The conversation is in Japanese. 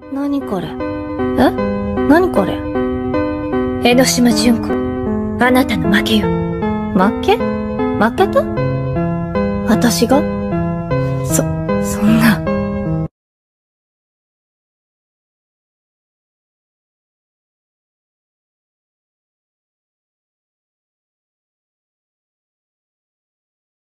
何これ？え？何これ？江ノ島純子、あなたの負けよ。負け？負けた？私が、